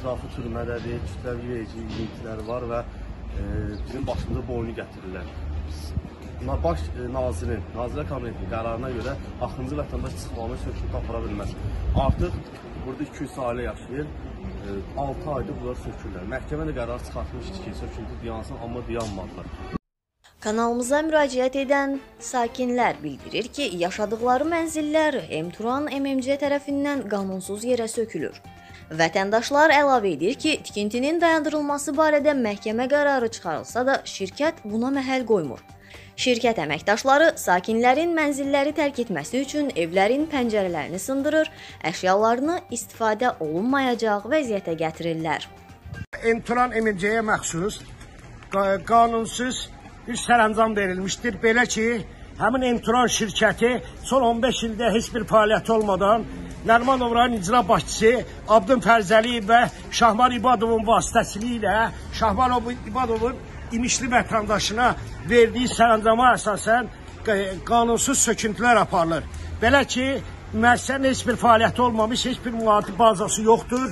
ətrafı türmədədir, kütləvi verici yığıntıları var və e, bizim başımıza bu oyunu gətirirlər. Baş e, nazirin, Nazirlər Kabinetinin qərarına görə axıncı vətəndaş çıxmamı söküntü apara bilməz. Artıq burada 200 ailə yaşayır. 6 aydır bunlar sökürlər. Məhkəmə də qərar çıxartmışdı ki, söküntü dayansın, amma dayanmadılar. Kanalımıza müraciət edən sakinlər bildirir ki, yaşadıkları mənzillər M-Turan MMC tərəfindən qanunsuz yerə sökülür. Vətəndaşlar əlavə edir ki, tikintinin dayandırılması barədə məhkəmə qərarı çıxarılsa da şirkət buna məhəl qoymur. Şirkət əməkdaşları sakinlərin mənzilləri tərk etməsi üçün evlərin pəncərələrini sındırır, əşyalarını istifadə olunmayacaq vəziyyətə gətirirlər. Enturan MMC-yə məxsus qa- qanunsuz bir sərəncam verilmişdir. Belə ki, həmin Enturan şirkəti son 15 ildə heç bir fəaliyyəti olmadan Nərimanov rayon icra başçısı Abdın Fərzəliyev və Şahmar İbadovun vasitəsilə Şahmar İbadovun imişli vətəndaşına verdiyi sərəncama əsasən qa- qanunsuz söküntülər aparılır. Belə ki, müəssisənin heç bir fəaliyyəti olmamış, heç bir müvafiq bazası yoxdur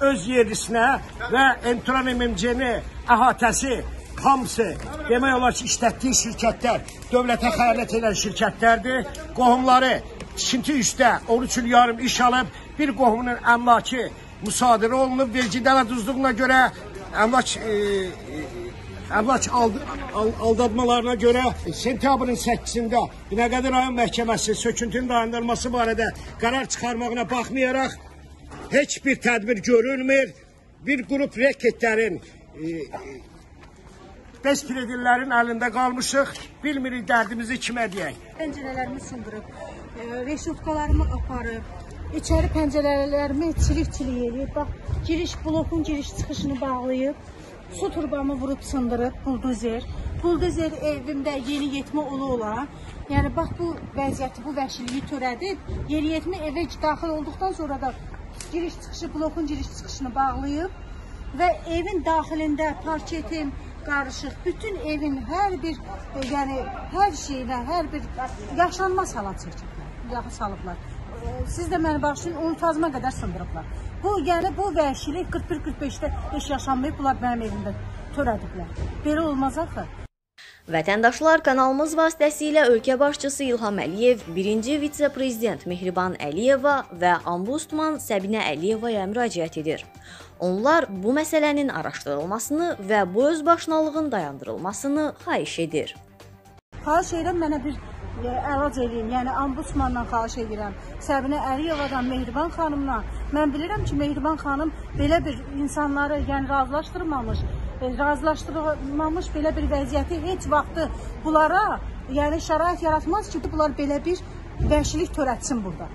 öz yerlisinə və Enturan MMC-ni əhatəsi hamısı demək olar ki, işlətdiyi şirkətlər dövlətə xəyanət edən şirkətlərdir. Qohumları tikinti üstə 13 il yarım iş alıb, bir qohumunun əmlakı müsadirə olunub, vergi dələduzluğuna görə əmlak e, e, əmlak ald al aldadmalarına görə sentyabrın 8-də Binəqədi rayon məhkəməsi söküntünün dayandırılması barədə qərar çıxarmağına baxmayaraq heç bir tədbir görülmür. Bir qrup reketlərin e, Bezkredillərin əlində qalmışıq. Bilmirik dərdimizi kimə deyək. Pəncərələrimi sındırıb, reşutkalarımı aparıb, içəri pəncərələrimi çilik-çilik eləyib. Bax, giriş blokun giriş çıxışını bağlayıb, su turbamı vurub sındırıb buldozer. Buldozer evimdə yeni yetmə olu olan, yəni bax bu vəziyyəti, bu vəhşiliyi törədib, yeni yetmə evə daxil olduqdan sonra da giriş çıxışı blokun giriş çıxışını bağlayıb və evin daxilində parketim qarışıq, bütün evin hər bir e, yəni hər şeyinə, hər bir yaşanmaz hala çəkiblər, yaxı salıblar. Siz də məni bağışlayın, unutazıma qədər sındırıblar. Bu yəni bu vəhşilik 41-45-də heç yaşanmayıb, bunlar mənim evimdə törədiblər. Belə olmaz axı. Vətəndaşlar kanalımız vasitəsilə ölkə başçısı İlham Əliyev, birinci vitse-prezident Mehriban Əliyeva və Ambustman Səbinə Əliyevaya müraciət edir. Onlar bu məsələnin araşdırılmasını və bu özbaşınalığın dayandırılmasını xahiş edir. Xahiş edirəm mənə bir əlac eləyin. Yəni ombudsmandan xahiş edirəm. Səbinə Əliyevadan, Mehriban xanımdan. Mən bilirəm ki, Mehriban xanım belə bir insanları, yəni razılaşdırmamış, e, razılaşdırmamış belə bir vəziyyəti heç vaxtı bunlara, yəni şərait yaratmaz ki, bunlar belə bir vəhşilik törətsin burada.